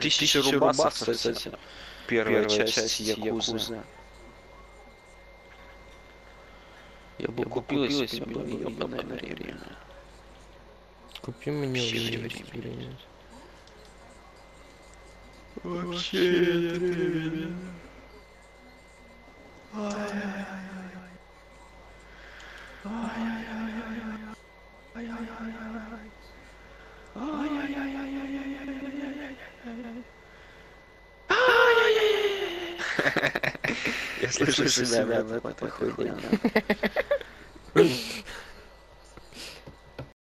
Тысяча рубасов, кстати. Первая часть Якузы. Я бы купил себе ебаное время. Купи мне время experience. Вообще нет времени. Я слышу себя, да, такой хуйня.